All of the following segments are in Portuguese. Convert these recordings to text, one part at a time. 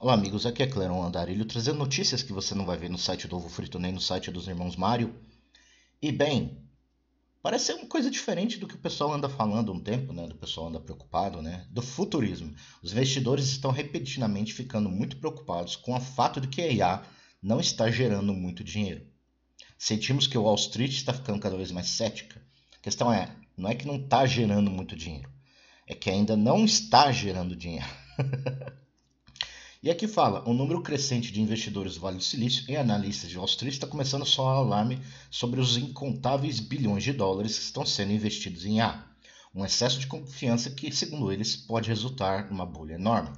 Olá amigos, aqui é Cleron Andarilho trazendo notícias que você não vai ver no site do Ovo Frito nem no site dos irmãos Mário. E bem, parece ser uma coisa diferente do que o pessoal anda falando um tempo, né? Do pessoal anda preocupado, né? Do futurismo. Os investidores estão repetidamente ficando muito preocupados com o fato de que a IA não está gerando muito dinheiro. Sentimos que o Wall Street está ficando cada vez mais cética. A questão é, não é que não está gerando muito dinheiro, é que ainda não está gerando dinheiro. e aqui fala, um número crescente de investidores do Vale do Silício e analistas de Wall Street está começando a soar alarme sobre os incontáveis bilhões de dólares que estão sendo investidos em A. Um excesso de confiança que, segundo eles, pode resultar numa bolha enorme.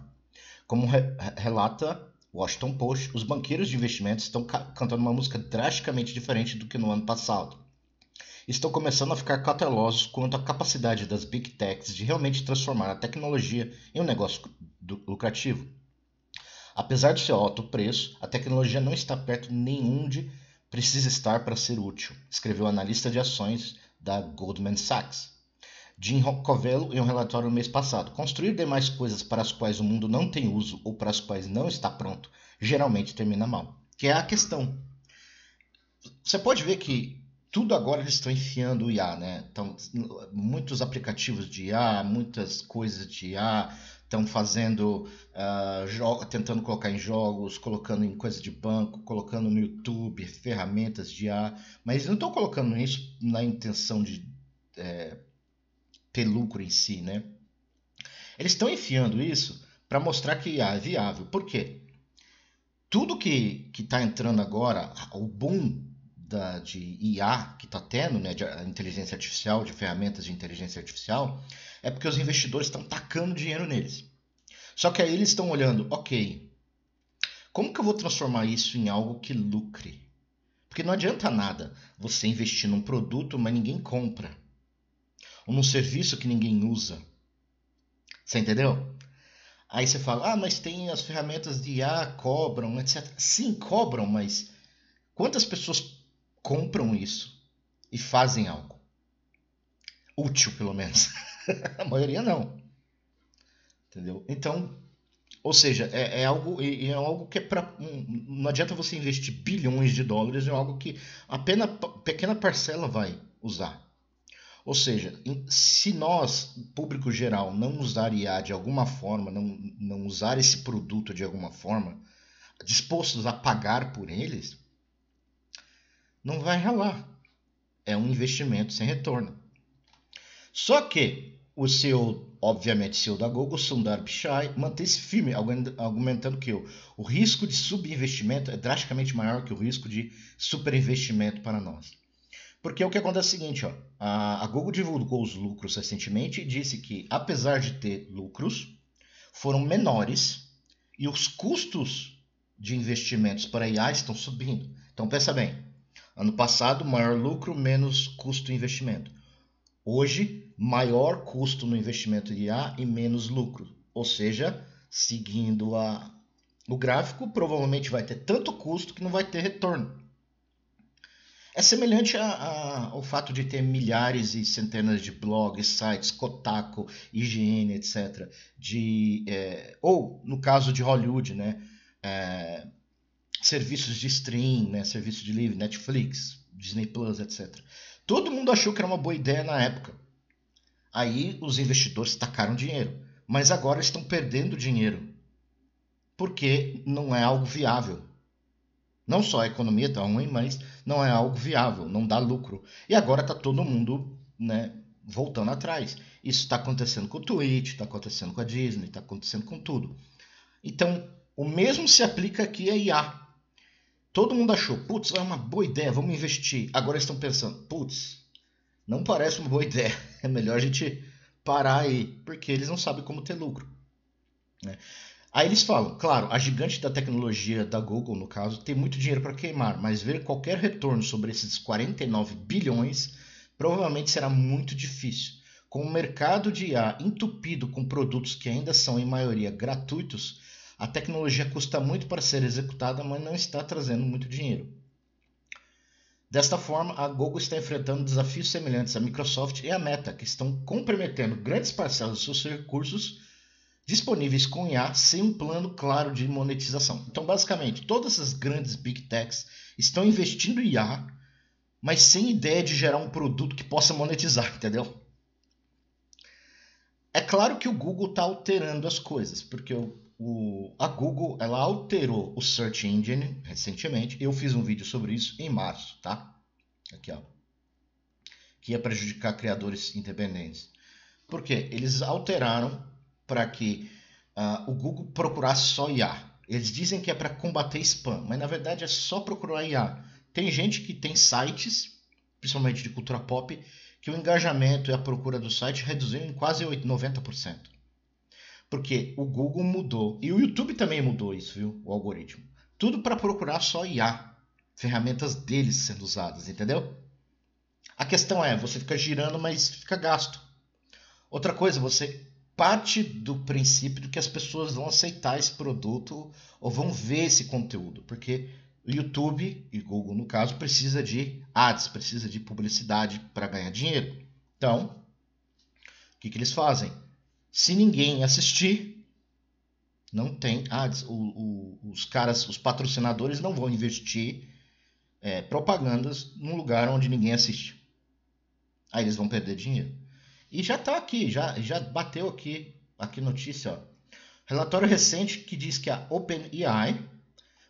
Como re relata Washington Post, os banqueiros de investimentos estão cantando uma música drasticamente diferente do que no ano passado. Estão começando a ficar cautelosos quanto à capacidade das big techs de realmente transformar a tecnologia em um negócio lucrativo. Apesar de seu alto preço, a tecnologia não está perto nenhum de precisa estar para ser útil, escreveu o analista de ações da Goldman Sachs. Jim Covello em um relatório no mês passado. Construir demais coisas para as quais o mundo não tem uso ou para as quais não está pronto geralmente termina mal. Que é a questão. Você pode ver que tudo agora eles estão enfiando o IA, né? Então, muitos aplicativos de IA, muitas coisas de IA, estão fazendo, uh, tentando colocar em jogos, colocando em coisa de banco, colocando no YouTube ferramentas de IA, mas não estão colocando isso na intenção de é, ter lucro em si, né? Eles estão enfiando isso para mostrar que IA é viável. Por quê? Tudo que está entrando agora, o boom da, de IA que está tendo, né, de inteligência artificial, de ferramentas de inteligência artificial, é porque os investidores estão tacando dinheiro neles. Só que aí eles estão olhando, ok, como que eu vou transformar isso em algo que lucre? Porque não adianta nada você investir num produto, mas ninguém compra ou num serviço que ninguém usa. Você entendeu? Aí você fala, ah, mas tem as ferramentas de IA, cobram, etc. Sim, cobram, mas quantas pessoas compram isso e fazem algo? Útil, pelo menos. A maioria não. Entendeu? Então, ou seja, é, é algo, é, é algo que é para. Não adianta você investir bilhões de dólares em algo que apenas pequena parcela vai usar. Ou seja, se nós, público geral, não usar IA de alguma forma, não, não usar esse produto de alguma forma, dispostos a pagar por eles, não vai ralar. É um investimento sem retorno. Só que o seu, obviamente, seu da Google, Sundar Pichai, mantém-se firme, argumentando que o, risco de subinvestimento é drasticamente maior que o risco de superinvestimento para nós. Porque o que acontece é o seguinte, ó, a, a Google divulgou os lucros recentemente e disse que, apesar de ter lucros, foram menores e os custos de investimentos para IA estão subindo. Então pensa bem, ano passado maior lucro menos custo investimento. Hoje maior custo no investimento de IA e menos lucro. Ou seja, seguindo a, o gráfico, provavelmente vai ter tanto custo que não vai ter retorno. É semelhante a, a, ao fato de ter milhares e centenas de blogs, sites, Kotaku, IGN, etc. De, é, ou, no caso de Hollywood, né, é, serviços de stream, né, de livre, Netflix, Disney Plus, etc. Todo mundo achou que era uma boa ideia na época. Aí os investidores tacaram dinheiro. Mas agora estão perdendo dinheiro. Porque não é algo viável. Não só a economia está ruim, mas não é algo viável, não dá lucro. E agora está todo mundo né, voltando atrás. Isso está acontecendo com o Twitch, está acontecendo com a Disney, está acontecendo com tudo. Então, o mesmo se aplica aqui a IA. Todo mundo achou, putz, é uma boa ideia, vamos investir. Agora estão pensando, putz, não parece uma boa ideia. É melhor a gente parar aí, porque eles não sabem como ter lucro. Né? Aí eles falam, claro, a gigante da tecnologia da Google, no caso, tem muito dinheiro para queimar, mas ver qualquer retorno sobre esses 49 bilhões provavelmente será muito difícil. Com o mercado de IA entupido com produtos que ainda são em maioria gratuitos, a tecnologia custa muito para ser executada, mas não está trazendo muito dinheiro. Desta forma, a Google está enfrentando desafios semelhantes à Microsoft e à Meta, que estão comprometendo grandes parcelas de seus recursos disponíveis com IA sem um plano claro de monetização. Então, basicamente, todas as grandes big techs estão investindo em IA, mas sem ideia de gerar um produto que possa monetizar, entendeu? É claro que o Google está alterando as coisas, porque o, o, a Google ela alterou o Search Engine recentemente. Eu fiz um vídeo sobre isso em março, tá? Aqui, ó. Que ia prejudicar criadores independentes. Por quê? Eles alteraram para que uh, o Google procurasse só IA. Eles dizem que é para combater spam, mas na verdade é só procurar IA. Tem gente que tem sites, principalmente de cultura pop, que o engajamento e a procura do site reduziram em quase 90%. Porque o Google mudou, e o YouTube também mudou isso, viu? O algoritmo. Tudo para procurar só IA, ferramentas deles sendo usadas, entendeu? A questão é, você fica girando, mas fica gasto. Outra coisa, você parte do princípio de que as pessoas vão aceitar esse produto ou vão ver esse conteúdo, porque o YouTube e Google no caso precisa de ads, precisa de publicidade para ganhar dinheiro. Então, o que, que eles fazem? Se ninguém assistir, não tem ads. O, o, os caras, os patrocinadores não vão investir é, propagandas num lugar onde ninguém assiste. Aí eles vão perder dinheiro. E já está aqui, já, já bateu aqui, aqui notícia. Ó. Relatório recente que diz que a OpenAI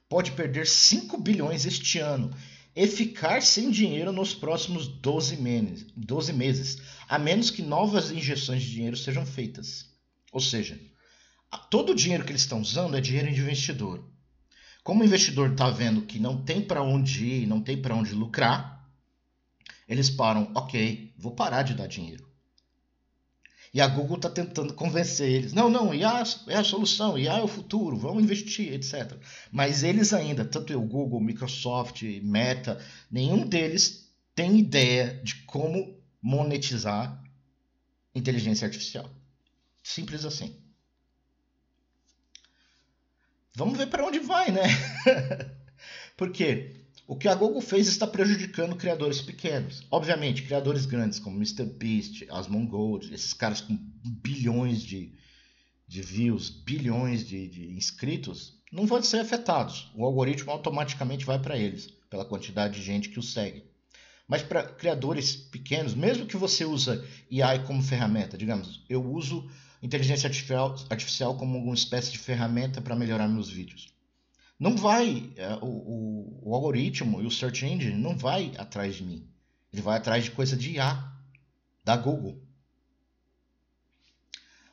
pode perder 5 bilhões este ano e ficar sem dinheiro nos próximos 12 meses, 12 meses, a menos que novas injeções de dinheiro sejam feitas. Ou seja, todo o dinheiro que eles estão usando é dinheiro de investidor. Como o investidor está vendo que não tem para onde ir, não tem para onde lucrar, eles param, ok, vou parar de dar dinheiro. E a Google está tentando convencer eles. Não, não, IA é a solução, IA é o futuro, vamos investir, etc. Mas eles ainda, tanto o Google, Microsoft, Meta, nenhum deles tem ideia de como monetizar inteligência artificial. Simples assim. Vamos ver para onde vai, né? Porque o que a Google fez está prejudicando criadores pequenos. Obviamente, criadores grandes como MrBeast, Asmongold, esses caras com bilhões de, de views, bilhões de, de inscritos, não vão ser afetados. O algoritmo automaticamente vai para eles, pela quantidade de gente que os segue. Mas para criadores pequenos, mesmo que você use AI como ferramenta, digamos, eu uso inteligência artificial, artificial como uma espécie de ferramenta para melhorar meus vídeos não vai, é, o, o, o, algoritmo e o search engine não vai atrás de mim. Ele vai atrás de coisa de IA, da Google.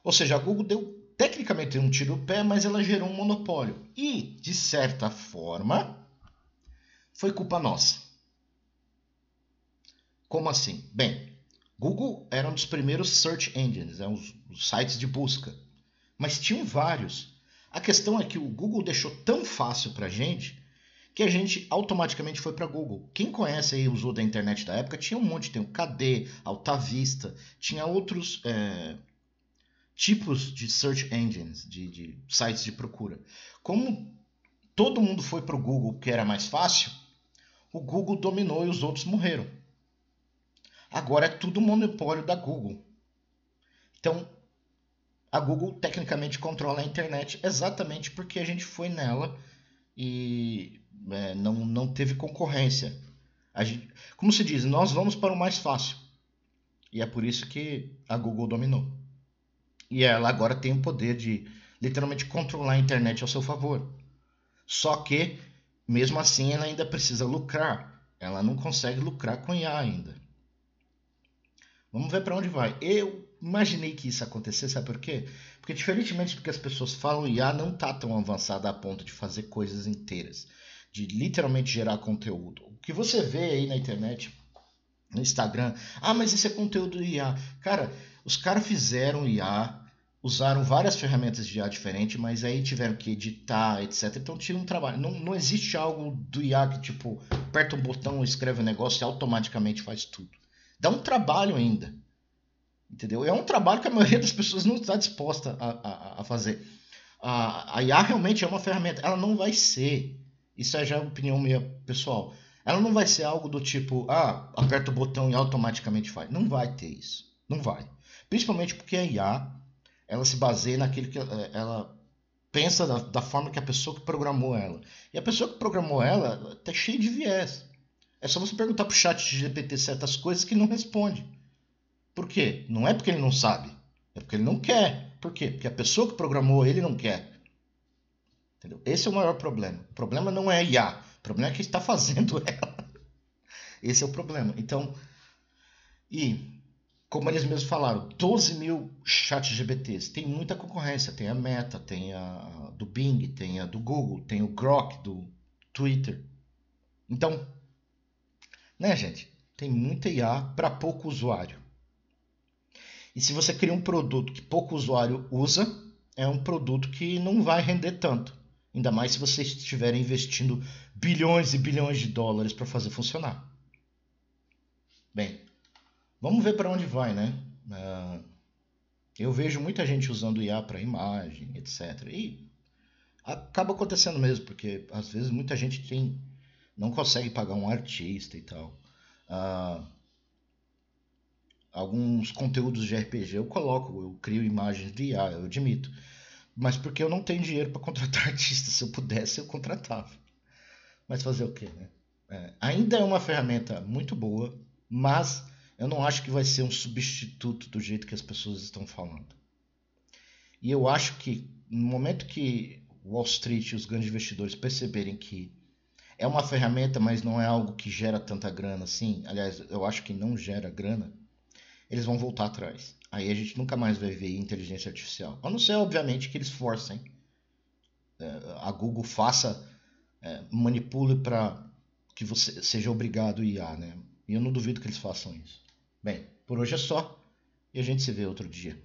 Ou seja, a Google deu tecnicamente um tiro no pé, mas ela gerou um monopólio. E, de certa forma, foi culpa nossa. Como assim? Bem, Google era um dos primeiros search engines, né, os, os sites de busca. Mas tinham vários. A questão é que o Google deixou tão fácil para a gente que a gente automaticamente foi para Google. Quem conhece aí, usou da internet da época, tinha um monte, tem o KD, Alta Vista, tinha outros é, tipos de search engines, de, de, sites de procura. Como todo mundo foi para o Google porque era mais fácil, o Google dominou e os outros morreram. Agora é tudo monopólio da Google. Então, a Google tecnicamente controla a internet exatamente porque a gente foi nela e é, não, não teve concorrência. Gente, como se diz, nós vamos para o mais fácil. E é por isso que a Google dominou. E ela agora tem o poder de literalmente controlar a internet ao seu favor. Só que, mesmo assim, ela ainda precisa lucrar. Ela não consegue lucrar com IA ainda. Vamos ver para onde vai. Eu imaginei que isso acontecesse, sabe por quê? Porque diferentemente do que as pessoas falam, IA não está tão avançada a ponto de fazer coisas inteiras, de literalmente gerar conteúdo. O que você vê aí na internet, no Instagram, ah, mas isso é conteúdo IA. Cara, os caras fizeram IA, usaram várias ferramentas de IA diferentes, mas aí tiveram que editar, etc. Então tinha um trabalho. Não, não existe algo do IA que, tipo, aperta um botão, escreve um negócio e automaticamente faz tudo. Dá um trabalho ainda. Entendeu? É um trabalho que a maioria das pessoas não está disposta a, a, a fazer. A, a IA realmente é uma ferramenta. Ela não vai ser. Isso é já opinião minha pessoal. Ela não vai ser algo do tipo, ah, aperta o botão e automaticamente faz. Não vai ter isso. Não vai. Principalmente porque a IA ela se baseia naquilo que ela, ela pensa da, da, forma que a pessoa que programou ela. E a pessoa que programou ela tá cheia de viés. É só você perguntar pro chat de GPT certas coisas que não responde. Por quê? Não é porque ele não sabe, é porque ele não quer. Por quê? Porque a pessoa que programou ele não quer. Entendeu? Esse é o maior problema. O problema não é a IA, o problema é quem está fazendo ela. Esse é o problema. Então, e como eles mesmos falaram, 12 mil chats GBTs. Tem muita concorrência. Tem a Meta, tem a do Bing, tem a do Google, tem o Grok do Twitter. Então, né, gente? Tem muita IA para pouco usuário. E se você cria um produto que pouco usuário usa, é um produto que não vai render tanto. Ainda mais se você estiver investindo bilhões e bilhões de dólares para fazer funcionar. Bem, vamos ver para onde vai, né? Uh, eu vejo muita gente usando IA para imagem, etc. E acaba acontecendo mesmo, porque às vezes muita gente tem não consegue pagar um artista e tal. Uh, alguns conteúdos de RPG eu coloco, eu crio imagens de IA, eu admito. Mas porque eu não tenho dinheiro para contratar artista. Se eu pudesse, eu contratava. Mas fazer o quê, né? É, ainda é uma ferramenta muito boa, mas eu não acho que vai ser um substituto do jeito que as pessoas estão falando. E eu acho que no momento que Wall Street e os grandes investidores perceberem que é uma ferramenta, mas não é algo que gera tanta grana assim. Aliás, eu acho que não gera grana. Eles vão voltar atrás. Aí a gente nunca mais vai ver inteligência artificial. A não ser, obviamente, que eles forcem. É, a Google faça, é, manipule para que você seja obrigado a IA, né? E eu não duvido que eles façam isso. Bem, por hoje é só. E a gente se vê outro dia.